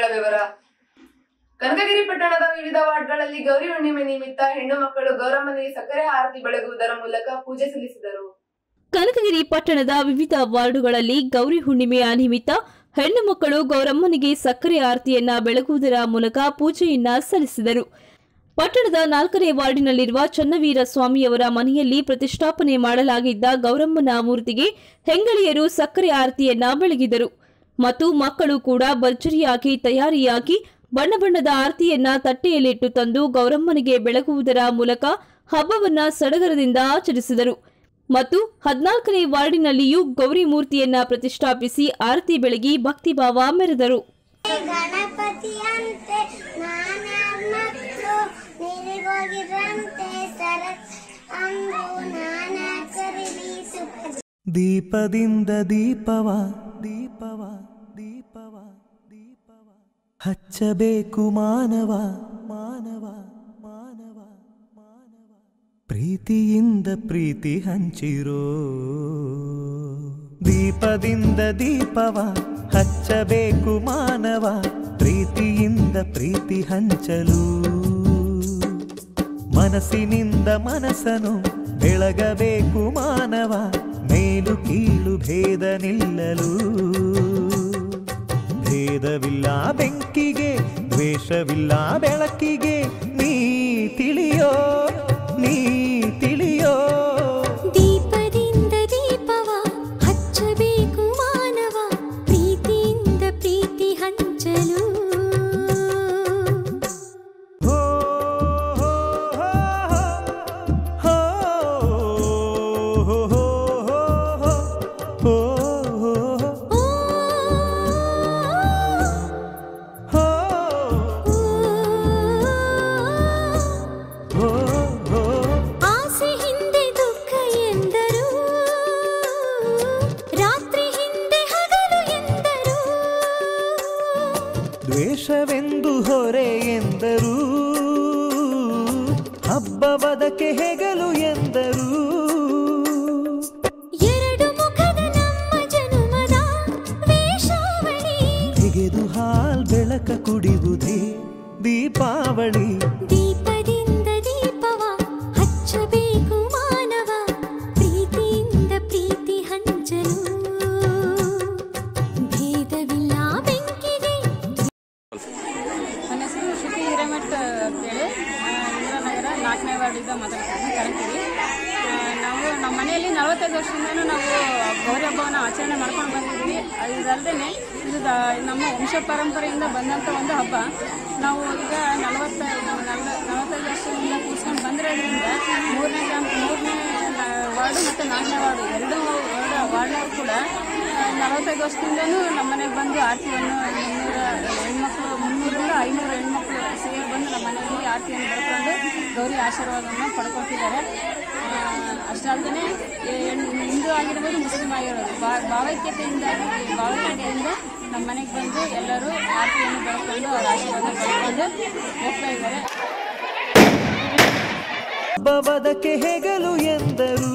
ಸುದ್ದಿಗಳ ವಿವರ. ಕನಕಗಿರಿ ಪಟ್ಟಣದ ವಿವಿಧ ವಾರ್ಡ್ಗಳಲ್ಲಿ ಗೌರಿ ಹುಣ್ಣಿಮೆ ನಿಮಿತ್ತ ಹೆಣ್ಣು ಮಕ್ಕಳು ಗೌರಮ್ಮನಿಗೆ ಸಕ್ಕರೆ ಆರತಿ ಬೆಳಗುವುದರ ಮೂಲಕ ಪೂಜೆ ಸಲ್ಲಿಸಿದರು. ಕನಕಗಿರಿ ಪಟ್ಟಣದ ವಿವಿಧ ವಾರ್ಡುಗಳಲ್ಲಿ ಗೌರಿ ಹುಣ್ಣಿಮೆಯ ನಿಮಿತ್ತ ಹೆಣ್ಣು ಮಕ್ಕಳು ಗೌರಮ್ಮನಿಗೆ ಸಕ್ಕರೆ ಆರತಿಯನ್ನ ಬೆಳಗುವುದರ ಮೂಲಕ ಪೂಜೆಯನ್ನ ಸಲ್ಲಿಸಿದರು. ಪಟ್ಟಣದ ನಾಲ್ಕನೇ ವಾರ್ಡಿನಲ್ಲಿರುವ ಚನ್ನವೀರ ಸ್ವಾಮಿಯವರ ಮನೆಯಲ್ಲಿ ಪ್ರತಿಷ್ಠಾಪನೆ ಮಾಡಲಾಗಿದ್ದ ಗೌರಮ್ಮನ ಮೂರ್ತಿಗೆ ಹೆಂಗಳಿಯರು ಸಕ್ಕರೆ ಆರತಿಯನ್ನ ಬೆಳಗಿದರು. ಮತ್ತು ಮಕ್ಕಳು ಕೂಡ ಭರ್ಜರಿಯಾಗಿ ತಯಾರಿಯಾಗಿ ಬಣ್ಣ ಬಣ್ಣದ ಆರತಿಯನ್ನ ತಟ್ಟೆಯಲ್ಲಿಟ್ಟು ತಂದು ಗೌರಮ್ಮನಿಗೆ ಬೆಳಗುವುದರ ಮೂಲಕ ಹಬ್ಬವನ್ನ ಸಡಗರದಿಂದ ಆಚರಿಸಿದರು. ಮತ್ತು ಹದಿನಾಲ್ಕನೇ ವಾರ್ಡಿನಲ್ಲಿಯೂ ಗೌರಿ ಮೂರ್ತಿಯನ್ನ ಪ್ರತಿಷ್ಠಾಪಿಸಿ ಆರತಿ ಬೆಳಗಿ ಭಕ್ತಿಭಾವ ಮೆರೆದರು. ದೀಪದಿಂದ ದೀಪವ ದೀಪವ. ಹಚ್ಚಬೇಕು ಮಾನವ ಮಾನವ ಮಾನವ ಮಾನವ. ಪ್ರೀತಿಯಿಂದ ಪ್ರೀತಿ ಹಂಚಿರೋ. ದೀಪದಿಂದ ದೀಪವ ಹಚ್ಚಬೇಕು ಮಾನವ, ಪ್ರೀತಿಯಿಂದ ಪ್ರೀತಿ ಹಂಚಲು. ಮನಸ್ಸಿನಿಂದ ಮನಸ್ಸನು ಬೆಳಗಬೇಕು ಮಾನವ, ಮೇಲು ಕೀಳು ಭೇದ ನಿಲ್ಲಲು. ಭೇದವಿಲ್ಲ ಬೆಂಕಿಗೆ ದ್ವೇಷವಿಲ್ಲ ಬೆಳಕಿಗೆ. ನೀ ತಿಳಿಯೋ ನೀ ತಿಳಿಯೋ. ದೀಪದಿಂದ ದೀಪವ ಹಚ್ಚಬೇಕು ಮಾನವ. ಪ್ರೀತಿಯಿಂದ ಪ್ರೀತಿ ಹಂಚಲು. ಹೋ ಹೋ ದೀಪಾವಳಿ ನಲವತ್ತೈದು ನಮ್ಮ ಮನೆಗೆ ಬಂದು ಆರತಿಯನ್ನು ಮುನ್ನೂರ ಹೆಣ್ಮಕ್ಳು, ಮುನ್ನೂರಿಂದ ಐನೂರು ಹೆಣ್ಮಕ್ಳು ಸೇರಿ ಬಂದು ನಮ್ಮ ಮನೆಯಲ್ಲಿ ಆರತಿಯನ್ನು ಪಡ್ಕೊಂಡು ಗೌರಿ ಆಶೀರ್ವಾದವನ್ನು ಪಡ್ಕೊತಿದ್ದಾರೆ ಅಷ್ಟಲ್ಲದೆ ಹಿಂದೂ ಆಗಿರ್ಬೋದು ಮುಸ್ಲಿಂ ಆಗಿರ್ಬೋದು, ಬಾ- ಭಾವೈಕ್ಯತೆಯಿಂದ ಭಾವೈಕ್ಯತೆಯಿಂದ ನಮ್ಮ ಮನೆಗೆ ಬಂದು ಎಲ್ಲರೂ ಆರತಿಯನ್ನು ಬೆಳ್ಕೊಂಡು ಅವರ ಆಶೀರ್ವಾದ ಪಡ್ಕೊಂಡು ಹೋಗ್ತಾ ಇದ್ದಾರೆ. ಹಬ್ಬವದಕ್ಕೆ ಹೆಗಲು ಎಂದರು.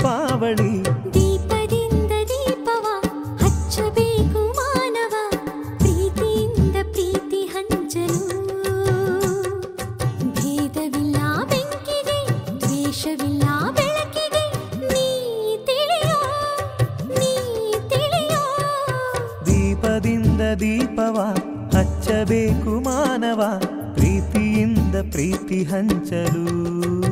ದೀಪಾವಳಿ. ದೀಪದಿಂದ ದೀಪವ ಹಚ್ಚಬೇಕು ಮಾನವ. ಪ್ರೀತಿಯಿಂದ ಪ್ರೀತಿ ಹಂಚಲು. ಭೇದವಿಲ್ಲ ಬೆಂಕಿಗೆ ದ್ವೇಷವಿಲ್ಲ ಬೆಳಕಿಗೆ. ನೀ ತಿಳಿಯೋ ನೀ ತಿಳಿಯೋ. ದೀಪದಿಂದ ದೀಪವ ಹಚ್ಚಬೇಕು ಮಾನವ. ಪ್ರೀತಿಯಿಂದ ಪ್ರೀತಿ ಹಂಚಲು.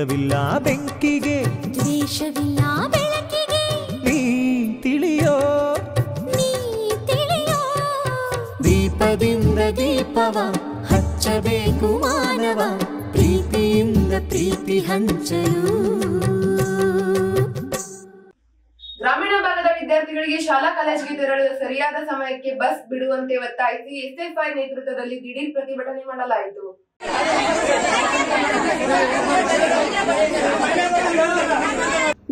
ಭೇದವಿಲ್ಲ ಬೆಂಕಿಗೆ. ದ್ವೇಷವಿಲ್ಲ ಬೆಳಕಿಗೆ. ನೀ ತಿಳಿಯೋ? ನೀ ತಿಳಿಯೋ? ದೀಪದಿಂದ ದೀಪವ ಹಚ್ಚಬೇಕು ಮಾನವ. ಪ್ರೀತಿಯಿಂದ ಪ್ರೀತಿ ಹಂಚಲು. ಗ್ರಾಮೀಣ ಭಾಗದ ವಿದ್ಯಾರ್ಥಿಗಳಿಗೆ ಶಾಲಾ ಕಾಲೇಜಿಗೆ ತೆರಳಲು ಸರಿಯಾದ ಸಮಯಕ್ಕೆ ಬಸ್ ಬಿಡುವಂತೆ ಒತ್ತಾಯಿಸಿ ಎಸ್ಎಫ್ಐ ನೇತೃತ್ವದಲ್ಲಿ ದಿಢೀರ್ ಪ್ರತಿಭಟನೆ ಮಾಡಲಾಯಿತು.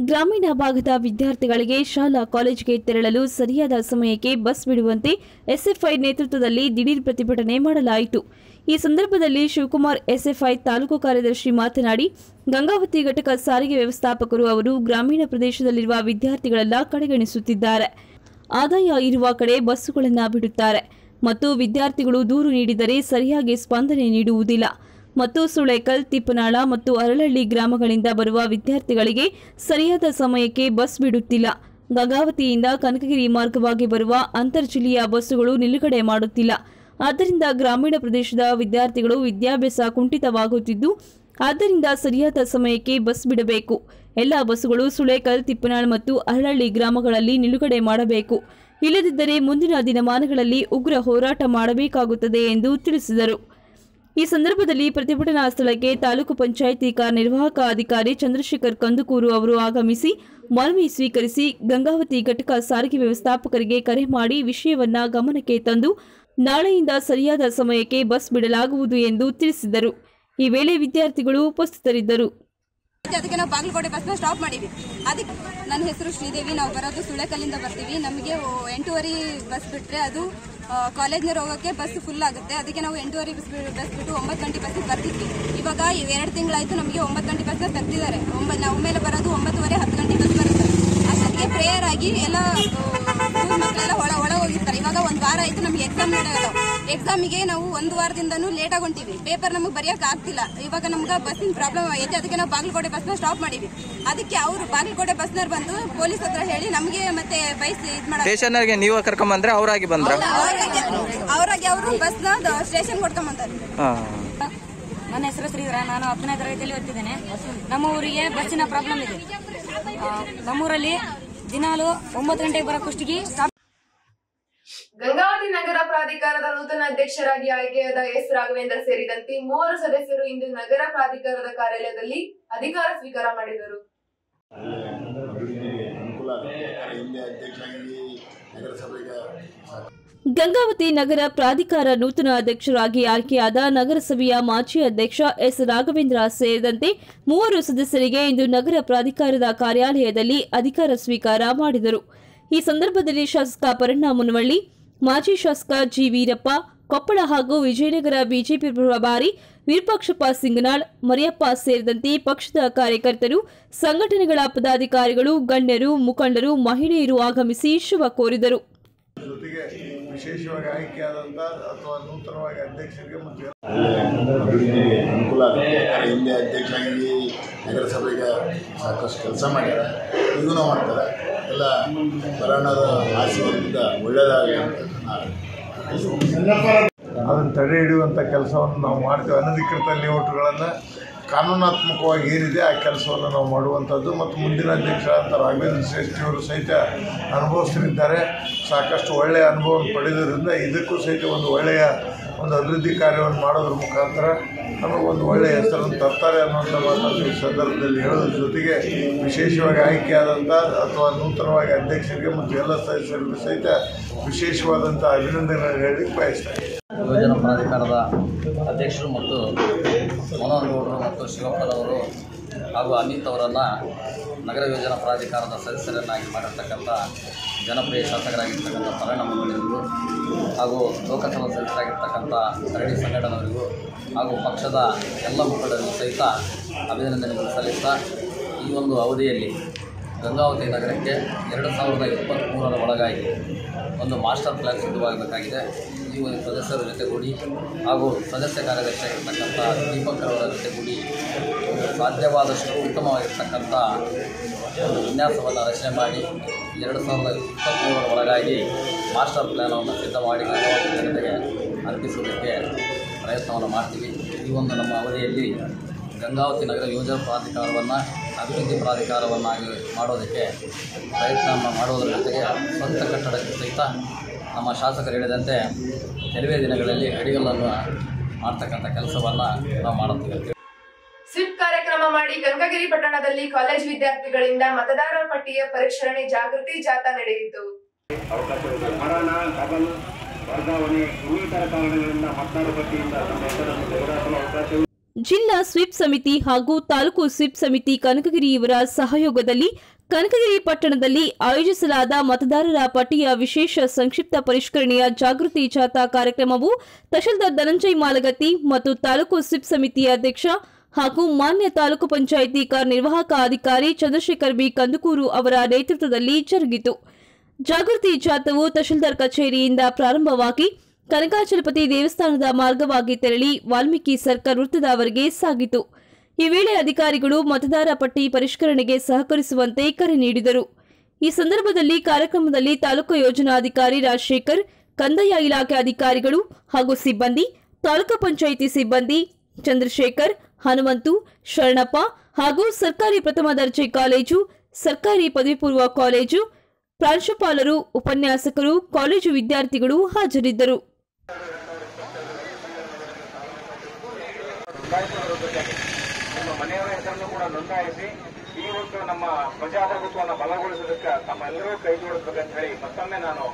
ಗ್ರಾಮೀಣ ಭಾಗದ ವಿದ್ಯಾರ್ಥಿಗಳಿಗೆ ಶಾಲಾ ಕಾಲೇಜಿಗೆ ತೆರಳಲು ಸರಿಯಾದ ಸಮಯಕ್ಕೆ ಬಸ್ ಬಿಡುವಂತೆ ಎಸ್ಎಫ್ಐ ನೇತೃತ್ವದಲ್ಲಿ ದಿಢೀರ್ ಪ್ರತಿಭಟನೆ ಮಾಡಲಾಯಿತು. ಈ ಸಂದರ್ಭದಲ್ಲಿ ಶಿವಕುಮಾರ್ ಎಸ್ಎಫ್ಐ ತಾಲೂಕು ಕಾರ್ಯದರ್ಶಿ ಮಾತನಾಡಿ, ಗಂಗಾವತಿ ಘಟಕ ಸಾರಿಗೆ ವ್ಯವಸ್ಥಾಪಕರು ಅವರು ಗ್ರಾಮೀಣ ಪ್ರದೇಶದಲ್ಲಿರುವ ವಿದ್ಯಾರ್ಥಿಗಳೆಲ್ಲ ಕಡೆಗಣಿಸುತ್ತಿದ್ದಾರೆ. ಆದಾಯ ಇರುವ ಕಡೆ ಬಸ್ಸುಗಳನ್ನು ಬಿಡುತ್ತಾರೆ. ಮತ್ತು ವಿದ್ಯಾರ್ಥಿಗಳು ದೂರು ನೀಡಿದರೆ ಸರಿಯಾಗಿ ಸ್ಪಂದನೆ ನೀಡುವುದಿಲ್ಲ. ಮತ್ತು ಸುಳೇಕಲ್, ತಿಪ್ಪನಾಳ ಮತ್ತು ಅರಳಹಳ್ಳಿ ಗ್ರಾಮಗಳಿಂದ ಬರುವ ವಿದ್ಯಾರ್ಥಿಗಳಿಗೆ ಸರಿಯಾದ ಸಮಯಕ್ಕೆ ಬಸ್ ಬಿಡುತ್ತಿಲ್ಲ. ಗಂಗಾವತಿಯಿಂದ ಕನಕಗಿರಿ ಮಾರ್ಗವಾಗಿ ಬರುವ ಅಂತರ್ಜಿಲ್ಲೆಯ ಬಸ್ಸುಗಳು ನಿಲುಗಡೆ ಮಾಡುತ್ತಿಲ್ಲ. ಆದ್ದರಿಂದ ಗ್ರಾಮೀಣ ಪ್ರದೇಶದ ವಿದ್ಯಾರ್ಥಿಗಳು ವಿದ್ಯಾಭ್ಯಾಸ ಕುಂಠಿತವಾಗುತ್ತಿದ್ದು, ಆದ್ದರಿಂದ ಸರಿಯಾದ ಸಮಯಕ್ಕೆ ಬಸ್ ಬಿಡಬೇಕು. ಎಲ್ಲ ಬಸ್ಸುಗಳು ಸುಳೇಕಲ್, ತಿಪ್ಪನಾಳ್ ಮತ್ತು ಅರಳಹಳ್ಳಿ ಗ್ರಾಮಗಳಲ್ಲಿ ನಿಲುಗಡೆ ಮಾಡಬೇಕು. ಇಲ್ಲದಿದ್ದರೆ ಮುಂದಿನ ದಿನಮಾನಗಳಲ್ಲಿ ಉಗ್ರ ಹೋರಾಟ ಮಾಡಬೇಕಾಗುತ್ತದೆ ಎಂದು ತಿಳಿಸಿದರು. ಈ ಸಂದರ್ಭದಲ್ಲಿ ಪ್ರತಿಭಟನಾ ಸ್ಥಳಕ್ಕೆ ತಾಲೂಕು ಪಂಚಾಯಿತಿ ಕಾರ್ಯನಿರ್ವಾಹಕ ಅಧಿಕಾರಿ ಚಂದ್ರಶೇಖರ್ ಕಂದುಕೂರು ಅವರು ಆಗಮಿಸಿ ಮನವಿ ಸ್ವೀಕರಿಸಿ ಗಂಗಾವತಿ ಘಟಕ ಸಾರಿಗೆ ವ್ಯವಸ್ಥಾಪಕರಿಗೆ ಕರೆ ಮಾಡಿ ವಿಷಯವನ್ನ ಗಮನಕ್ಕೆ ತಂದು ನಾಳೆಯಿಂದ ಸರಿಯಾದ ಸಮಯಕ್ಕೆ ಬಸ್ ಬಿಡಲಾಗುವುದು ಎಂದು ತಿಳಿಸಿದರು. ಈ ವೇಳೆ ವಿದ್ಯಾರ್ಥಿಗಳು ಉಪಸ್ಥಿತರಿದ್ದರು. ಅದಕ್ಕೆ ನಾವು ಬಾಗಲಕೋಟೆ ಬಸ್ನ ಸ್ಟಾಪ್ ಮಾಡಿವಿ ಅದಕ್ಕೆ ನನ್ನ ಹೆಸರು ಶ್ರೀದೇವಿ, ನಾವು ಬರೋದು ಸುಳೆಕಲ್ಲಿಂದ ಬರ್ತೀವಿ. ನಮಗೆ ಎಂಟೂವರೆ ಬಸ್ ಬಿಟ್ಟರೆ ಅದು ಕಾಲೇಜ್ನವ್ರು ಹೋಗೋಕ್ಕೆ ಬಸ್ ಫುಲ್ ಆಗುತ್ತೆ. ಅದಕ್ಕೆ ನಾವು ಎಂಟೂವರೆ ಬಸ್ ಬಸ್ ಬಿಟ್ಟು ಒಂಬತ್ತು ಗಂಟೆ ಬಸ್ಸಿಗೆ ಬರ್ತಿದ್ವಿ. ಇವಾಗ ಎರಡು ತಿಂಗಳಾಯಿತು ನಮಗೆ ಒಂಬತ್ತು ಗಂಟೆ ಬಸ್ನ ತೆಗ್ದಿದ್ದಾರೆ ಒಂಬತ್ತು ನಾವು ಮೇಲೆ ಬರೋದು ಒಂಬತ್ತುವರೆ, ಹತ್ತು ಗಂಟೆ ಬಸ್ ಬರುತ್ತೆ. ಅಷ್ಟೊತ್ತಿಗೆ ಪ್ರೇಯರ್ ಆಗಿ ಎಲ್ಲ ಮಕ್ಕಳೆಲ್ಲ ಒಳ ಒಳ ಹೋಗಿರ್ತಾರೆ ಇವಾಗ ಒಂದು ವಾರ ಆಯ್ತು ನಮ್ಗೆ ಎಕ್ಸಾಮ್ ನಡೆಯೋದು. ಎಕ್ಸಾಮಿಗೆ ನಾವು ಒಂದು ವಾರದಿಂದನೂ ಲೇಟ್ ಆಗೊಂತೀವಿ ಪೇಪರ್ ನಮಗೆ ಬರೆಯೋಕೆ ಆಗ್ತಿಲ್ಲ. ಇವಾಗ ನಮ್ಗೆ ಬಸ್ಸಿನ ಪ್ರಾಬ್ಲಮ್ ಐತೆ. ಅದಕ್ಕೆ ನಾವು ಬಾಗಲಕೋಟೆ ಬಸ್ನ ಸ್ಟಾಪ್ ಮಾಡಿವಿ ಅದಕ್ಕೆ ಅವರು ಬಾಗಲಕೋಟೆ ಬಸ್ನವ್ರು ಬಂದು ಪೊಲೀಸ್ ಹತ್ರ ಹೇಳಿ ನಮಗೆ ಮತ್ತೆ ಬೈಸ್ ಇದು ಮಾಡೋದು ಸ್ಟೇಷನರ್ಗೆ ನೀವು ಕರ್ಕೊಂಬಂದ್ರೆ ಅವರಾಗಿ ಬಂದ್ರ? ಅವರಾಗಿ ಅವ್ರಾಗೆ ಅವರು ಬಸ್ನ ಸ್ಟೇಷನ್ ಕೊಡ್ಕೊಂಬಂದಾರೆ ಹಾಂ. ನನ್ನ ಹೆಸರು ಶ್ರೀಧರ. ನಾನು ಹತ್ತನೇ ತರಗತಿಯಲ್ಲಿ ಓದ್ತಿದ್ದೇನೆ. ನಮ್ಮ ಊರಿಗೆ ಬಸ್ಸಿನ ಪ್ರಾಬ್ಲಮ್ ಇದೆ. ನಮ್ಮೂರಲ್ಲಿ ದಿನಾಲು ಒಂಬತ್ತು ಗಂಟೆಗೆ ಬರೋ ಕುಷ್ಟಿಗೆ. ಗಂಗಾವತಿ ನಗರ ಪ್ರಾಧಿಕಾರದ ನೂತನ ಅಧ್ಯಕ್ಷರಾಗಿ ಆಯ್ಕೆಯಾದ ಎಸ್ ರಾಘವೇಂದ್ರ ಸೇರಿದಂತೆ ಮೂವರು ಸದಸ್ಯರು ಇಂದು ನಗರ ಪ್ರಾಧಿಕಾರದ ಕಾರ್ಯಾಲಯದಲ್ಲಿ ಅಧಿಕಾರ ಸ್ವೀಕಾರ ಮಾಡಿದರು. ಅನುಕೂಲ ಹಿಂದೆ ಅಧ್ಯಕ್ಷರಾಗಿ ನಗರಸಭೆಗೆ ಗಂಗಾವತಿ ನಗರ ಪ್ರಾಧಿಕಾರ ನೂತನ ಅಧ್ಯಕ್ಷರಾಗಿ ಆಯ್ಕೆಯಾದ ನಗರಸಭೆಯ ಮಾಜಿ ಅಧ್ಯಕ್ಷ ಎಸ್ ರಾಘವೇಂದ್ರ ಸೇರಿದಂತೆ ಮೂವರು ಸದಸ್ಯರಿಗೆ ಇಂದು ನಗರ ಪ್ರಾಧಿಕಾರದ ಕಾರ್ಯಾಲಯದಲ್ಲಿ ಅಧಿಕಾರ ಸ್ವೀಕಾರ ಮಾಡಿದರು. ಈ ಸಂದರ್ಭದಲ್ಲಿ ಶಾಸಕ ಪರಣ್ಣ ಮುನವಳ್ಳಿ ಮಾಜಿ ಶಾಸಕ ಜಿ ವೀರಪ್ಪ ಕೊಪ್ಪಳ ಹಾಗೂ ವಿಜಯನಗರ ಬಿಜೆಪಿ ಪ್ರಭಾರಿ ವಿರೂಪಾಕ್ಷಪ್ಪ ಸಿಂಗನಾಳ್, ಮರಿಯಪ್ಪ ಸೇರಿದಂತೆ ಪಕ್ಷದ ಕಾರ್ಯಕರ್ತರು, ಸಂಘಟನೆಗಳ ಪದಾಧಿಕಾರಿಗಳು, ಗಣ್ಯರು, ಮುಖಂಡರು, ಮಹಿಳೆಯರು ಆಗಮಿಸಿ ಶುಭ ಕೋರಿದರು. ಜೊತೆಗೆ ವಿಶೇಷವಾಗಿ ಆಯ್ಕೆಯಾದಂಥ ಅಥವಾ ನೂತನವಾಗಿ ಅಧ್ಯಕ್ಷರಿಗೆ ಮತ್ತು ಅಭಿವೃದ್ಧಿಗೆ ಅನುಕೂಲ ಆಗುತ್ತೆ. ಅಧ್ಯಕ್ಷ ಹಿಂದೆ ಅಧ್ಯಕ್ಷರಾಗಿ ನಗರಸಭೆಗೆ ಸಾಕಷ್ಟು ಕೆಲಸ ಮಾಡ್ಯಾರ. ಈಗೂ ಮಾಡ್ತಾರೆ. ಎಲ್ಲ ಬರೋಣದ ಆಶೀರ್ವಾದದಿಂದ ಒಳ್ಳೆಯದಾಗಲಿ ಅಂತ ನಾನು ಅದನ್ನು ತಡೆ ಹಿಡಿಯುವಂಥ ಕೆಲಸವನ್ನು ನಾವು ಮಾಡ್ತೇವೆ ಅನಧಿಕೃತ ಲೇಔಟ್ಗಳನ್ನು ಕಾನೂನಾತ್ಮಕವಾಗಿ ಏನಿದೆ ಆ ಕೆಲಸವನ್ನು ನಾವು ಮಾಡುವಂಥದ್ದು ಮತ್ತು ಮುಂದಿನ ಅಧ್ಯಕ್ಷರಾದಂಥ ರಾಘವೇಂದ್ರ ಶ್ರೇಷ್ಠಿಯವರು ಸಹಿತ ಅನುಭವಿಸ್ತಿದ್ದಾರೆ ಸಾಕಷ್ಟು ಒಳ್ಳೆಯ ಅನುಭವವನ್ನು ಪಡೆದಿದ್ದರಿಂದ ಇದಕ್ಕೂ ಸಹಿತ ಒಂದು ಒಳ್ಳೆಯ ಒಂದು ಅಭಿವೃದ್ಧಿ ಕಾರ್ಯವನ್ನು ಮಾಡೋದ್ರ ಮುಖಾಂತರ ನಮಗೊಂದು ಒಳ್ಳೆಯ ಹೆಸರನ್ನು ತರ್ತಾರೆ ಅನ್ನುವಂಥ ಮಾತನ್ನು ಈ ಸಂದರ್ಭದಲ್ಲಿ ಹೇಳೋದ್ರ ಜೊತೆಗೆ ವಿಶೇಷವಾಗಿ ಆಯ್ಕೆಯಾದಂಥ ಅಥವಾ ನೂತನವಾಗಿ ಅಧ್ಯಕ್ಷರಿಗೆ ಮತ್ತು ಎಲ್ಲ ಸದಸ್ಯರಿಗೂ ಸಹಿತ ವಿಶೇಷವಾದಂಥ ಅಭಿನಂದನೆ ಹೇಳಲಿಕ್ಕೆ ಬಯಸ್ತಾರೆ ಯೋಜನಾ ಪ್ರಾಧಿಕಾರದ ಅಧ್ಯಕ್ಷರು ಮತ್ತು ಮನೋಹರ್ ಗೌಡರು ಮತ್ತು ಶಿವಪ್ಪನವರು ಹಾಗೂ ಅನಿತ್ ಅವರನ್ನು ನಗರ ಯೋಜನಾ ಪ್ರಾಧಿಕಾರದ ಸದಸ್ಯರನ್ನಾಗಿ ಮಾಡಿರ್ತಕ್ಕಂಥ ಜನಪ್ರಿಯ ಶಾಸಕರಾಗಿರ್ತಕ್ಕಂಥ ಪರಿಣಾಮಗಳಿಗೂ ಹಾಗೂ ಲೋಕಸಭಾ ಸದಸ್ಯರಾಗಿರ್ತಕ್ಕಂಥ ಕರಡಿ ಸಂಘಟನವರಿಗೂ ಹಾಗೂ ಪಕ್ಷದ ಎಲ್ಲ ಮುಖಂಡರಿಗೂ ಸಹಿತ ಅಭಿನಂದನೆಗಳು ಸಲ್ಲಿಸ್ತಾ ಈ ಒಂದು ಅವಧಿಯಲ್ಲಿ ಗಂಗಾವತಿ ನಗರಕ್ಕೆ ಎರಡು ಸಾವಿರದ ಇಪ್ಪತ್ತ್ಮೂರರ ಒಳಗಾಗಿ ಒಂದು ಮಾಸ್ಟರ್ ಪ್ಲ್ಯಾನ್ ಸಿದ್ಧವಾಗಬೇಕಾಗಿದೆ. ಒಂದು ಸದಸ್ಯರ ಜೊತೆಗೂಡಿ ಹಾಗೂ ಸದಸ್ಯ ಕಾರ್ಯದರ್ಶಿ ಆಗಿರ್ತಕ್ಕಂಥ ದೀಪಕ್ ಅವರ ಜೊತೆಗೂಡಿ ಸಾಧ್ಯವಾದಷ್ಟು ಉತ್ತಮವಾಗಿರ್ತಕ್ಕಂಥ ಒಂದು ವಿನ್ಯಾಸವನ್ನು ರಚನೆ ಮಾಡಿ ಎರಡು ಸಾವಿರದ ಇಪ್ಪತ್ತ್ಮೂರರ ಒಳಗಾಗಿ ಮಾಸ್ಟರ್ ಪ್ಲ್ಯಾನವನ್ನು ಸಿದ್ಧ ಮಾಡಿ ಜನತೆಗೆ ಅರ್ಪಿಸುವುದಕ್ಕೆ ಪ್ರಯತ್ನವನ್ನು ಮಾಡ್ತೀವಿ. ಈ ಒಂದು ನಮ್ಮ ಅವಧಿಯಲ್ಲಿ ಗಂಗಾವತಿ ನಗರ ಯೋಜನಾ ಪ್ರಾಧಿಕಾರವನ್ನು, ಅಭಿವೃದ್ಧಿ ಪ್ರಾಧಿಕಾರವನ್ನಾಗಿ ಮಾಡೋದಕ್ಕೆ ಪ್ರಯತ್ನ ಮಾಡೋದರ ಜೊತೆಗೆ ಸ್ವಂತ ಕಟ್ಟಡಕ್ಕೆ ಸಹಿತ ನಮ್ಮ ಶಾಸಕರು ಹೇಳಿದಂತೆ ಕೆಲವೇ ದಿನಗಳಲ್ಲಿ ಅಡಿಗಲ್ಲನ್ನು ಮಾಡ್ತಕ್ಕಂಥ ಕೆಲಸವನ್ನು ನಾವು ಮಾಡುತ್ತೇವೆ ಸ್ವಿಪ್ ಕಾರ್ಯಕ್ರಮ ಮಾಡಿ ಕನಕಗಿರಿ ಪಟ್ಟಣದಲ್ಲಿ ಕಾಲೇಜು ವಿದ್ಯಾರ್ಥಿಗಳಿಂದ ಮತದಾರರ ಪಟ್ಟಿಯ ಪರಿಷ್ಕರಣೆ ಜಾಗೃತಿ ಜಾಥಾ ನಡೆಯಿತು. ಅವಕಾಶವಿದೆ ಮರಣ ಡಬಲ್ ವರ್ಗಾವಣೆ ಇನ್ನಿತರ ಕಾರಣಗಳಿಂದ ಮತದಾರ ಪಟ್ಟಿಯಿಂದ ತಮ್ಮ ಹೆಸರನ್ನು ತೆಗೆದುಹಾಕಲು ಅವಕಾಶವಿದೆ ಜಿಲ್ಲಾ ಸ್ವೀಪ್ ಸಮಿತಿ ಹಾಗೂ ತಾಲೂಕು ಸ್ವೀಪ್ ಸಮಿತಿ ಕನಕಗಿರಿ ಇವರ ಸಹಯೋಗದಲ್ಲಿ ಕನಕಗಿರಿ ಪಟ್ಟಣದಲ್ಲಿ ಆಯೋಜಿಸಲಾದ ಮತದಾರರ ಪಟ್ಟಿಯ ವಿಶೇಷ ಸಂಕ್ಷಿಪ್ತ ಪರಿಷ್ಕರಣೆಯ ಜಾಗೃತಿ ಜಾಥಾ ಕಾರ್ಯಕ್ರಮವು ತಹಶೀಲ್ದಾರ್ ಧನಂಜಯ್ ಮಾಲಗತ್ತಿ ಮತ್ತು ತಾಲೂಕು ಸಿಪ್ ಸಮಿತಿಯ ಅಧ್ಯಕ್ಷ ಹಾಗೂ ಮಾನ್ಯ ತಾಲೂಕು ಪಂಚಾಯಿತಿ ಕಾರ್ಯನಿರ್ವಾಹಕ ಅಧಿಕಾರಿ ಚಂದ್ರಶೇಖರ್ ಬಿ. ಕಂದುಕೂರು ಅವರ ನೇತೃತ್ವದಲ್ಲಿ ಜರುಗಿತು. ಜಾಗೃತಿ ಜಾಥಾವು ತಹಶೀಲ್ದಾರ್ ಕಚೇರಿಯಿಂದ ಪ್ರಾರಂಭವಾಗಿ ಕನಕಾಚಲಪತಿ ದೇವಸ್ಥಾನದ ಮಾರ್ಗವಾಗಿ ತೆರಳಿ ವಾಲ್ಮೀಕಿ ಸರ್ಕಲ್ ವೃತ್ತದವರೆಗೆ ಸಾಗಿತು. ಈ ವೇಳೆ ಅಧಿಕಾರಿಗಳು ಮತದಾರ ಪಟ್ಟಿ ಪರಿಷ್ಕರಣೆಗೆ ಸಹಕರಿಸುವಂತೆ ಕರೆ ನೀಡಿದರು. ಈ ಸಂದರ್ಭದಲ್ಲಿ ಕಾರ್ಯಕ್ರಮದಲ್ಲಿ ತಾಲೂಕು ಯೋಜನಾಧಿಕಾರಿ ರಾಜಶೇಖರ್, ಕಂದಾಯ ಇಲಾಖೆ ಅಧಿಕಾರಿಗಳು ಹಾಗೂ ಸಿಬ್ಬಂದಿ, ತಾಲೂಕು ಪಂಚಾಯಿತಿ ಸಿಬ್ಬಂದಿ ಚಂದ್ರಶೇಖರ್, ಹನುಮಂತು, ಶರಣಪ್ಪ ಹಾಗೂ ಸರ್ಕಾರಿ ಪ್ರಥಮ ದರ್ಜೆ ಕಾಲೇಜು, ಸರ್ಕಾರಿ ಪದವಿ ಪೂರ್ವ ಕಾಲೇಜು, ಪ್ರಾಂಶುಪಾಲರು, ಉಪನ್ಯಾಸಕರು, ಕಾಲೇಜು ವಿದ್ಯಾರ್ಥಿಗಳು ಹಾಜರಿದ್ದರು. ನಿಮ್ಮ ಮನೆಯವರ ಹೆಸರನ್ನು ಕೂಡ ನೋಂದಾಯಿಸಿ ಈ ಒಂದು ನಮ್ಮ ಪ್ರಜಾಪ್ರಭುತ್ವವನ್ನು ಬಲಗೊಳಿಸೋದಕ್ಕೆ ತಮ್ಮೆಲ್ಲರೂ ಕೈ ಜೋಡಿಸಬೇಕಂತ ಹೇಳಿ ಮತ್ತೊಮ್ಮೆ ನಾನು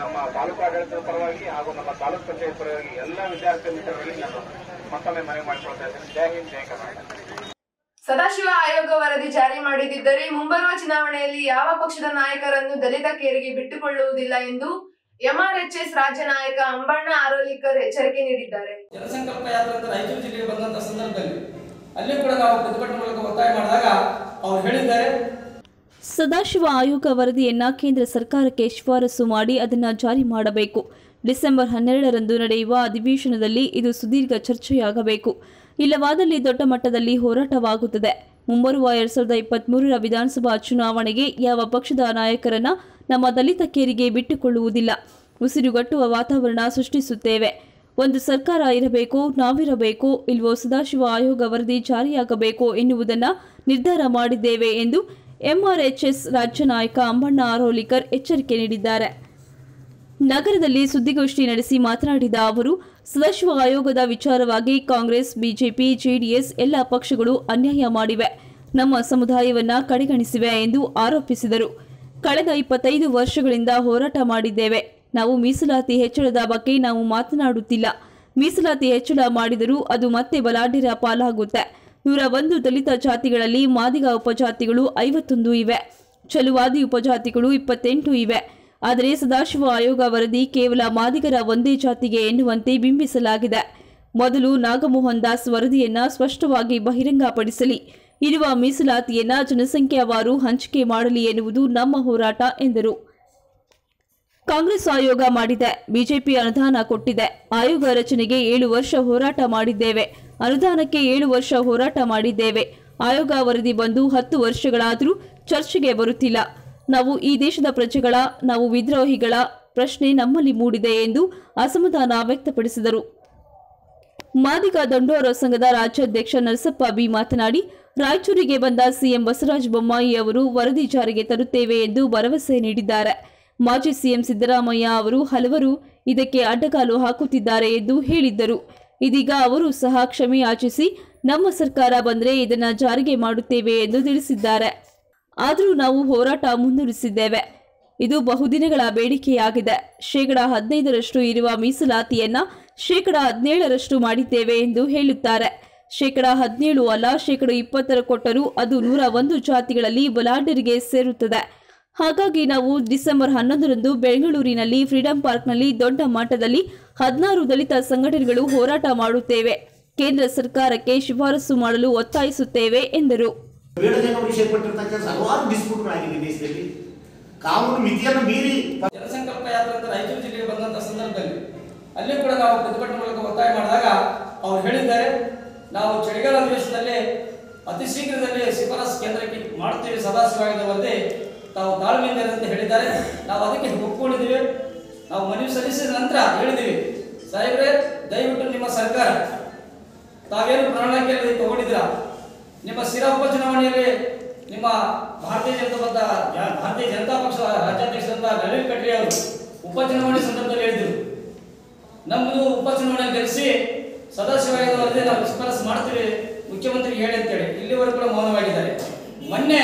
ನಮ್ಮ ತಾಲೂಕಾಡಳಿತದ ಪರವಾಗಿ ಹಾಗೂ ನಮ್ಮ ತಾಲೂಕ್ ಪಂಚಾಯತ್ ಪರವಾಗಿ ಎಲ್ಲ ವಿದ್ಯಾರ್ಥಿ ಮಿತ್ರರಲ್ಲಿ ನಾನು ಮತ್ತೊಮ್ಮೆ ಮನವಿ ಮಾಡಿಕೊಳ್ತಾ ಇದ್ದೇನೆ. ಜೈ ಹಿಂದ್ ಜಯ ಕರ್ನಾಟಕ. ಸದಾಶಿವ ಆಯೋಗ ವರದಿ ಜಾರಿ ಮಾಡಿದ್ದರೆ ಮುಂಬರುವ ಚುನಾವಣೆಯಲ್ಲಿ ಯಾವ ಪಕ್ಷದ ನಾಯಕರನ್ನು ದಲಿತ ಕೇರಿಗೆ ಬಿಟ್ಟುಕೊಳ್ಳುವುದಿಲ್ಲ ಎಂದು ಎಂಆರ್ಎಚ್ಎಸ್ ರಾಜ್ಯ ನಾಯಕ ಅಂಬಣ್ಣ ಆರೋಲಿಕರ್ ಎಚ್ಚರಿಕೆ ನೀಡಿದ್ದಾರೆ. ಜನಸಂಕಲ್ಪ ಯಾತ್ರೆ ಅಂತ ರಾಯಚೂರು ಜಿಲ್ಲೆಗೆ ಬಂದಂತಹ ಸಂದರ್ಭದಲ್ಲಿ ಅಲ್ಲಿ ಕೂಡ ನಾವು ಪ್ರತಿಭಟನೆ ಮೂಲಕ ಒತ್ತಾಯ ಮಾಡಿದಾಗ ಅವ್ರು ಹೇಳಿದ್ದಾರೆ. ಸದಾಶಿವ ಆಯೋಗ ವರದಿಯನ್ನ ಕೇಂದ್ರ ಸರ್ಕಾರಕ್ಕೆ ಶಿಫಾರಸು ಮಾಡಿ ಅದನ್ನು ಜಾರಿ ಮಾಡಬೇಕು. ಡಿಸೆಂಬರ್ ಹನ್ನೆರಡರಂದು ನಡೆಯುವ ಅಧಿವೇಶನದಲ್ಲಿ ಇದು ಸುದೀರ್ಘ ಚರ್ಚೆಯಾಗಬೇಕು. ಇಲ್ಲವಾದಲ್ಲಿ ದೊಡ್ಡ ಮಟ್ಟದಲ್ಲಿ ಹೋರಾಟವಾಗುತ್ತದೆ. ಮುಂಬರುವ ಎರಡ್ ಸಾವಿರದ ಇಪ್ಪತ್ಮೂರರ ವಿಧಾನಸಭಾ ಚುನಾವಣೆಗೆ ಯಾವ ಪಕ್ಷದ ನಾಯಕರನ್ನ ನಮ್ಮ ದಲಿತ ಕೇರಿಗೆ ಬಿಟ್ಟುಕೊಳ್ಳುವುದಿಲ್ಲ. ಉಸಿರುಗಟ್ಟುವ ವಾತಾವರಣ ಸೃಷ್ಟಿಸುತ್ತೇವೆ. ಒಂದು ಸರ್ಕಾರ ಇರಬೇಕು, ನಾವಿರಬೇಕು, ಇಲ್ವೋ ಸದಾಶಿವ ಆಯೋಗ ವರದಿ ಜಾರಿಯಾಗಬೇಕು ಎನ್ನುವುದನ್ನು ನಿರ್ಧಾರ ಮಾಡಿದ್ದೇವೆ ಎಂದು ಎಂಆರ್ಎಚ್ಎಸ್ ರಾಜ್ಯ ನಾಯಕ ಅಂಬಣ್ಣ ಆರೋಲಿಕರ್ ಎಚ್ಚರಿಕೆ ನೀಡಿದ್ದಾರೆ. ನಗರದಲ್ಲಿ ಸುದ್ದಿಗೋಷ್ಠಿ ನಡೆಸಿ ಮಾತನಾಡಿದ ಅವರು, ಸದಾಶಿವ ಆಯೋಗದ ವಿಚಾರವಾಗಿ ಕಾಂಗ್ರೆಸ್, ಬಿಜೆಪಿ, ಜೆಡಿಎಸ್ ಎಲ್ಲ ಪಕ್ಷಗಳು ಅನ್ಯಾಯ ಮಾಡಿವೆ. ನಮ್ಮ ಸಮುದಾಯವನ್ನ ಕಡೆಗಣಿಸಿವೆ ಎಂದು ಆರೋಪಿಸಿದರು. ಕಳೆದ ಇಪ್ಪತ್ತೈದು ವರ್ಷಗಳಿಂದ ಹೋರಾಟ ಮಾಡಿದ್ದೇವೆ. ನಾವು ಮೀಸಲಾತಿ ಹೆಚ್ಚಳದ ಬಗ್ಗೆ ನಾವು ಮಾತನಾಡುತ್ತಿಲ್ಲ. ಮೀಸಲಾತಿ ಹೆಚ್ಚಳ ಮಾಡಿದರೂ ಅದು ಮತ್ತೆ ಬಲಾಢ್ಯರ ಪಾಲಾಗುತ್ತೆ. ನೂರ ಒಂದು ದಲಿತ ಜಾತಿಗಳಲ್ಲಿ ಮಾದಿಗ ಉಪಜಾತಿಗಳು ಐವತ್ತೊಂದು ಇವೆ. ಚಲುವಾದಿ ಉಪಜಾತಿಗಳು ಇಪ್ಪತ್ತೆಂಟು ಇವೆ. ಆದರೆ ಸದಾಶಿವ ಆಯೋಗ ವರದಿ ಕೇವಲ ಮಾದಿಗರ ಒಂದೇ ಜಾತಿಗೆ ಎನ್ನುವಂತೆ ಬಿಂಬಿಸಲಾಗಿದೆ. ಮೊದಲು ನಾಗಮೋಹನ್ ದಾಸ್ ವರದಿಯನ್ನ ಸ್ಪಷ್ಟವಾಗಿ ಬಹಿರಂಗಪಡಿಸಲಿ. ಇರುವ ಮೀಸಲಾತಿಯನ್ನ ಜನಸಂಖ್ಯಾವಾರು ಹಂಚಿಕೆ ಮಾಡಲಿ ಎನ್ನುವುದು ನಮ್ಮ ಹೋರಾಟ ಎಂದರು. ಕಾಂಗ್ರೆಸ್ ಆಯೋಗ ಮಾಡಿದೆ. ಬಿಜೆಪಿ ಅನುದಾನ ಕೊಟ್ಟಿದೆ. ಆಯೋಗ ರಚನೆಗೆ ಏಳು ವರ್ಷ ಹೋರಾಟ ಮಾಡಿದ್ದೇವೆ. ಅನುದಾನಕ್ಕೆ ಏಳು ವರ್ಷ ಹೋರಾಟ ಮಾಡಿದ್ದೇವೆ. ಆಯೋಗ ವರದಿ ಬಂದು ಹತ್ತು ವರ್ಷಗಳಾದರೂ ಚರ್ಚೆಗೆ ಬರುತ್ತಿಲ್ಲ. ನಾವು ಈ ದೇಶದ ಪ್ರಜೆಗಳ, ನಾವು ವಿದ್ರೋಹಿಗಳ ಪ್ರಶ್ನೆ ನಮ್ಮಲ್ಲಿ ಮೂಡಿದೆ ಎಂದು ಅಸಮಾಧಾನ ವ್ಯಕ್ತಪಡಿಸಿದರು. ಮಾದಿಗ ದಂಡೋರ ಸಂಘದ ರಾಜ್ಯಾಧ್ಯಕ್ಷ ನರಸಪ್ಪ ಬಿ ಮಾತನಾಡಿ, ರಾಯಚೂರಿಗೆ ಬಂದ ಸಿಎಂ ಬಸವರಾಜ ಬೊಮ್ಮಾಯಿ ಅವರು ವರದಿ ಜಾರಿಗೆ ತರುತ್ತೇವೆ ಎಂದು ಭರವಸೆ ನೀಡಿದ್ದಾರೆ. ಮಾಜಿ ಸಿಎಂ ಸಿದ್ದರಾಮಯ್ಯ ಅವರು ಹಲವರು ಇದಕ್ಕೆ ಅಡ್ಡಗಾಲು ಹಾಕುತ್ತಿದ್ದಾರೆ ಎಂದು ಹೇಳಿದ್ದರು. ಇದೀಗ ಅವರು ಸಹ ಕ್ಷಮೆ ಯಾಚಿಸಿ ನಮ್ಮ ಸರ್ಕಾರ ಬಂದರೆ ಇದನ್ನು ಜಾರಿಗೆ ಮಾಡುತ್ತೇವೆ ಎಂದು ತಿಳಿಸಿದ್ದಾರೆ. ಆದರೂ ನಾವು ಹೋರಾಟ ಮುಂದುವರಿಸಿದ್ದೇವೆ. ಇದು ಬಹುದಿನಗಳ ಬೇಡಿಕೆಯಾಗಿದೆ. ಶೇಕಡ ಹದಿನೈದರಷ್ಟು ಇರುವ ಮೀಸಲಾತಿಯನ್ನ ಶೇಕಡ ಹದಿನೇಳರಷ್ಟು ಮಾಡಿದ್ದೇವೆ ಎಂದು ಹೇಳುತ್ತಾರೆ. ಶೇಕಡ ಹದಿನೇಳು ಅಲ್ಲ, ಶೇಕಡ ಇಪ್ಪತ್ತರ ಕೊಟ್ಟರೂ ಅದು ನೂರ ಒಂದು ಜಾತಿಗಳಲ್ಲಿ ಬಲಾಢ್ಯರಿಗೆ ಸೇರುತ್ತದೆ. ಹಾಗಾಗಿ ನಾವು ಡಿಸೆಂಬರ್ ಹನ್ನೊಂದರಂದು ಬೆಂಗಳೂರಿನಲ್ಲಿ ಫ್ರೀಡಂ ಪಾರ್ಕ್ನಲ್ಲಿ ದೊಡ್ಡ ಮಟ್ಟದಲ್ಲಿ ಹದಿನಾರು ದಲಿತ ಸಂಘಟನೆಗಳು ಹೋರಾಟ ಮಾಡುತ್ತೇವೆ. ಕೇಂದ್ರ ಸರ್ಕಾರಕ್ಕೆ ಶಿಫಾರಸು ಮಾಡಲು ಒತ್ತಾಯಿಸುತ್ತೇವೆ ಎಂದರು. ಜನಸಂಕಲ್ಪ ಯಾತ್ರೆ ಅಂತ ರಾಯಚೂರು ಜಿಲ್ಲೆಗೆ ಬಂದಂತ ಸಂದರ್ಭದಲ್ಲಿ ಅಲ್ಲಿ ಕೂಡ ನಾವು ಪ್ರತಿಭಟನೆ ಮೂಲಕ ಒತ್ತಾಯ ಮಾಡಿದಾಗ ಅವ್ರು ಹೇಳಿದ್ದಾರೆ ನಾವು ಚಳಿಗಾಲ ಅಧಿವೇಶನದಲ್ಲಿ ಅತಿ ಶೀಘ್ರದಲ್ಲಿ ಶಿಫಾರಸ್ ಕೇಂದ್ರಕ್ಕೆ ಮಾಡುತ್ತೇವೆ ವರದಿ. ತಾವು ತಾಳ್ಮೆಯಿಂದ ಅಂತ ಹೇಳಿದ್ದಾರೆ. ನಾವು ಅದಕ್ಕೆ ಒಪ್ಕೊಂಡಿದ್ದೀವಿ. ನಾವು ಮನವಿ ಸಲ್ಲಿಸಿದ ನಂತರ ಹೇಳಿದ್ದೀವಿ, ಸಾಹೇಬ್ರೆ, ದಯವಿಟ್ಟು ನಿಮ್ಮ ಸರ್ಕಾರ, ತಾವೇನು ಪ್ರಣಾಳಿಕೆಯಲ್ಲಿ ತಗೊಂಡಿದ್ದೀರಾ? ನಿಮ್ಮ ಸ್ಥಿರ ಉಪಚುನಾವಣೆಯಲ್ಲಿ ನಿಮ್ಮ ಭಾರತೀಯ ಜನತಾ ಪಕ್ಷ ಭಾರತೀಯ ಜನತಾ ಪಕ್ಷ ರಾಜ್ಯಾಧ್ಯಕ್ಷರಾದ ನಳಿನ್ ಕಟ್ರಿ ಅವರು ಉಪಚುನಾವಣೆ ಸಂದರ್ಭದಲ್ಲಿ ಹೇಳಿದರು. ನಮ್ಮದು ಉಪಚುನಾವಣೆ ಗೆಲ್ಲಿಸಿ ಸದಾಶಿವಾಯದ ವರದಿ ನಾವು ಶಿಫಾರಸು ಮಾಡ್ತೀವಿ. ಮುಖ್ಯಮಂತ್ರಿ ಹೇಳಿ ಅಂತೇಳಿ ಇಲ್ಲಿವರೆಗೂ ಕೂಡ ಮೌನವಾಗಿದ್ದಾರೆ. ಮೊನ್ನೆ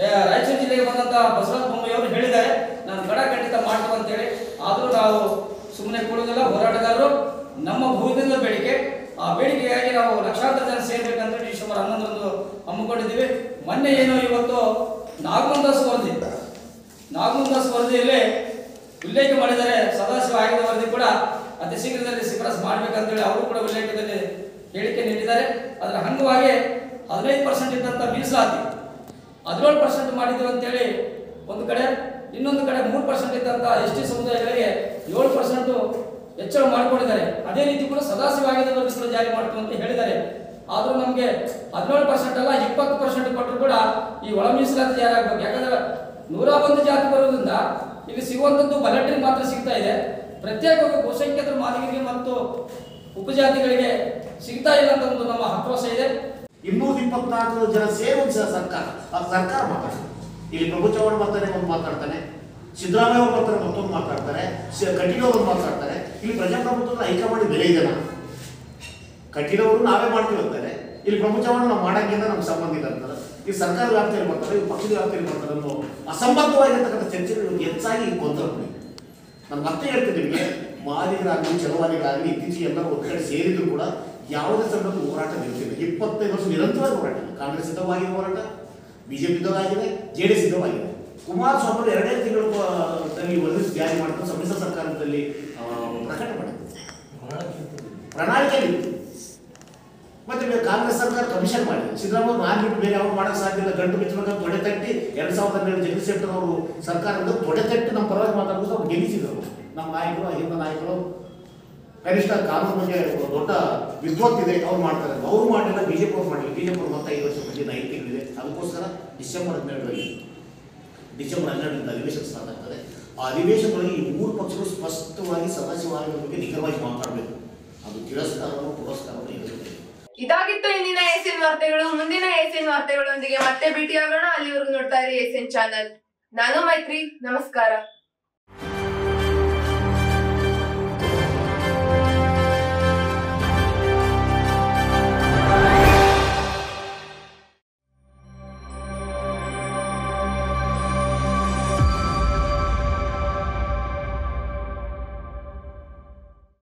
ರಾಯಚೂರು ಜಿಲ್ಲೆಗೆ ಬಂದಂತ ಬಸವರಾಜ ಬೊಮ್ಮಾಯಿ ಹೇಳಿದ್ದಾರೆ, ನಾನು ಗಡ ಖಂಡಿತ ಮಾಡ್ತೇವೆ ಅಂತೇಳಿ. ಆದರೂ ನಾವು ಸುಮ್ಮನೆ ಕೊಡುವುದಿಲ್ಲ, ಹೋರಾಟಗಾರರು, ನಮ್ಮ ಭೂಮಿಯಿಂದ ಬೇಡಿಕೆ. ಆ ಬೇಡಿಕೆಗಾಗಿ ನಾವು ಲಕ್ಷಾಂತರ ಜನ ಸೇರ್ಬೇಕಂತ ಡಿಸೆಂಬರ್ ಹನ್ನೊಂದರಂದು ಹಮ್ಮಿಕೊಂಡಿದ್ದೀವಿ. ಮೊನ್ನೆ ಏನು ಇವತ್ತು ನಾಗಮಂದಾಸ್ ವರದಿ ನಾಗಮಂದಾಸ್ ವರದಿಯಲ್ಲಿ ಉಲ್ಲೇಖ ಮಾಡಿದರೆ ಸದಾಶಿವ ಆಯೋಗದ ವರದಿ ಕೂಡ ಅತಿ ಶೀಘ್ರದಲ್ಲಿ ಶಿಫಾರಸ್ ಮಾಡ್ಬೇಕಂತೇಳಿ ಅವರು ಕೂಡ ಉಲ್ಲೇಖದಲ್ಲಿ ಹೇಳಿಕೆ ನೀಡಿದ್ದಾರೆ. ಅದರ ಅಂಗವಾಗಿ ಹದಿನೈದು ಪರ್ಸೆಂಟ್ ಇದ್ದಂಥ ಮೀಸಲಾತಿ ಹದಿನೇಳು ಪರ್ಸೆಂಟ್ ಮಾಡಿದ್ರು ಅಂತೇಳಿ ಒಂದು ಕಡೆ, ಇನ್ನೊಂದು ಕಡೆ ಮೂರು ಪರ್ಸೆಂಟ್ ಇದ್ದಂಥ ಎಸ್ ಟಿ ಸಮುದಾಯಗಳಿಗೆ ಏಳು ಪರ್ಸೆಂಟ್ ಹೆಚ್ಚಳ ಮಾಡಿಕೊಂಡಿದ್ದಾರೆ. ಅದೇ ರೀತಿ ಕೂಡ ಕೂಡ ಜಾರಿ ಮಾಡ್ತೀವಿ ಅಂತ ಹೇಳಿದ್ದಾರೆ. ಆದರೂ ನಮಗೆ ಹದಿನೇಳು ಪರ್ಸೆಂಟ್ ಅಲ್ಲ, ಇಪ್ಪತ್ತು ಪರ್ಸೆಂಟ್ ಕೊಟ್ಟರು ಕೂಡ ಈ ಒಳ ಮೀಸಲಾತಿ ಜಾರಿ ಆಗ್ಬೇಕು ಯಾಕಂದ್ರೆ ನೂರ ಒಂದು ಜಾತಿ ಬರೋದ್ರಿಂದ ಇಲ್ಲಿ ಸಿಗುವಂಥದ್ದು ಬಲಟ್ರಿ ಮಾತ್ರ ಸಿಗ್ತಾ ಇದೆ. ಪ್ರತ್ಯೇಕವಾಗಿ ಬಹುಸಂಖ್ಯಾತರು ಮಾದಿಗಳಿಗೆ ಮತ್ತು ಉಪಜಾತಿಗಳಿಗೆ ಸಿಗ್ತಾ ಇಲ್ಲ ಅಂತ ಒಂದು ನಮ್ಮ ಆಕ್ರೋಶ ಇದೆ. ಇನ್ನೂರ ಇಪ್ಪತ್ನಾಲ್ಕು ಜನ ಒಂದು ಸರ್ಕಾರ. ಆ ಸರ್ಕಾರ ಮಾತಾಡ್ತಾರೆ ಇಲ್ಲಿ ಪ್ರಭು ಚವ್ಹಾಣ್ ಬರ್ತಾನೆ ಒಂದು ಮಾತಾಡ್ತಾನೆ. ಸಿದ್ದರಾಮಯ್ಯ ಅವರು ಬರ್ತಾರೆ, ಮತ್ತೊಂದು ಮಾತಾಡ್ತಾರೆ. ಕಟೀಲ್ ಅವರು ಮಾತಾಡ್ತಾರೆ. ಇಲ್ಲಿ ಪ್ರಜಾಪ್ರಭುತ್ವದ ಹೈಕಮಾಂಡ್ ಬೆಲೆ ಇದೆನಾ ಅವರು ನಾವೇ ಮಾಡ್ತೀವಿ ಅಂತಾರೆ. ಇಲ್ಲಿ ಪ್ರಭು ಚವ್ಹಾಣ್ ನಾವು ಮಾಡಂಗಿಲ್ಲ, ನಮ್ಗೆ ಸಂಬಂಧ ಇದೆ ಅಂತಾರೆ. ಈ ಸರ್ಕಾರ ವ್ಯಾಪ್ತಿಯಲ್ಲಿ ಬರ್ತಾರೆ, ಈ ಪಕ್ಷದ ವ್ಯಾಪ್ತಿಯಲ್ಲಿ ಬರ್ತಾರೆ ಅನ್ನೋ ಅಸಂಬದ್ಧವಾಗಿರ್ತಕ್ಕಂಥ ಚರ್ಚೆಗಳು ಹೆಚ್ಚಾಗಿ ಗೊಂದಲ ನಾನು ಮತ್ತೆ ಹೇಳ್ತೀನಿ ನಿಮಗೆ. ಮಾದಿಗರಾಗಲಿ ಚಲವಾದಿಗಳಾಗಲಿ ಇತ್ತೀಚೆಗೆ ಎಲ್ಲರೂ ಒಂದು ಕಡೆ ಸೇರಿದ್ರು ಕೂಡ ಯಾವುದೇ ಸಂದರ್ಭ ಹೋರಾಟ ನಿಲ್ತಿಲ್ಲ ಇಪ್ಪತ್ತೈದು ವರ್ಷ ನಿರಂತರ ಹೋರಾಟ. ಕಾಂಗ್ರೆಸ್ ಸಿದ್ಧವಾಗಿದೆ ಹೋರಾಟ. ಬಿಜೆಪಿ ಸಿದ್ಧವಾಗಿದೆ. ಜೆ ಡಿ ಸಿದ್ಧವಾಗಿದೆ. ಕುಮಾರಸ್ವಾಮಿ ಅವರು ಎರಡೇ ತಿಂಗಳು ಜಾರಿ ಮಾಡಿಕೊಂಡು ಸಮ್ಮಿಶ್ರ ಸರ್ಕಾರದಲ್ಲಿ ಪ್ರಕಟ ಮಾಡಿದ್ರು. ಪ್ರಣಾಳಿಕೆಯಲ್ಲಿ. ಮತ್ತೆ ಕಾಂಗ್ರೆಸ್ ಸರ್ಕಾರ ಕಮಿಷನ್ ಮಾಡಿ. ಸಿದ್ದರಾಮಯ್ಯ ನಾನು ಬೇರೆ ಅವ್ರು ಮಾಡಕ್ ಸಾಧ್ಯ ಇಲ್ಲ. ಗಂಟು ಬಿಚ್ಚಬೇಕು ತೊಡೆ ತಟ್ಟಿ ಎರಡ್ ಸಾವಿರದ ಹನ್ನೆರಡು ಜಗದೀಶ್ ಶೆಟ್ಟರ್ ಅವರು ಸರ್ಕಾರದಿಂದ ತೊಡೆ ತಟ್ಟಿ ನಮ್ಮ ಪರವಾಗಿ ಮಾತಾಡ್ಬಿಟ್ಟು ಅವ್ರು ಗೆಲ್ಲಿಸಿದ್ರು. ನಮ್ಮ ನಾಯಕರು, ಅಹಿಂದ ನಾಯಕರು ಕನಿಷ್ಠ ಕಾನೂನು ಬಗ್ಗೆ ದೊಡ್ಡ ವಿದ್ವತ್ತಿದೆ ಅವ್ರು ಮಾಡ್ತಾರೆ. ಅವ್ರು ಮಾಡಿಲ್ಲ ಬಿಜೆಪಿ ಅವ್ರು ಮಾಡಿಲ್ಲ ಬಿಜೆಪಿ ಅವ್ರು ಮತ್ತೆ ಐದು ವರ್ಷ ಬಗ್ಗೆ ಐದು ತಿಂಗಳಿದೆ ಅದಕ್ಕೋಸ್ಕರ ಡಿಸೆಂಬರ್ ಹನ್ನೆರಡರಲ್ಲಿ ಡಿಸೆಂಬರ್ ಹನ್ನೆರಡರಿಂದ ಅಧಿವೇಶನ ಸ್ಟಾರ್ಟ್ ಆಗ್ತದೆ. ಆ ಅಧಿವೇಶನದಲ್ಲಿ ಈ ಮೂರು ಪಕ್ಷಗಳು ಸ್ಪಷ್ಟವಾಗಿ ಸದಾಶಿವ ಬಗ್ಗೆ ನಿಖರವಾಗಿ ಮಾತಾಡಬೇಕು. ಅದು ತಿರಸ್ಕಾರವನ್ನು ಪುರಸ್ಕಾರವನ್ನು ಇರಬೇಕು ಇದಾಗಿತ್ತು ಇಂದಿನ ಏಸಿಯನ್ ವಾರ್ತೆಗಳು. ಮುಂದಿನ ಏಸಿಯನ್ ವಾರ್ತೆಗಳೊಂದಿಗೆ ಮತ್ತೆ ಭೇಟಿಯಾಗೋಣ. ಅಲ್ಲಿವರೆಗೂ ನೋಡ್ತಾ ಇರಿ ಏಸಿಯನ್ ಚಾನಲ್. ನಾನು ಮೈತ್ರಿ. ನಮಸ್ಕಾರ.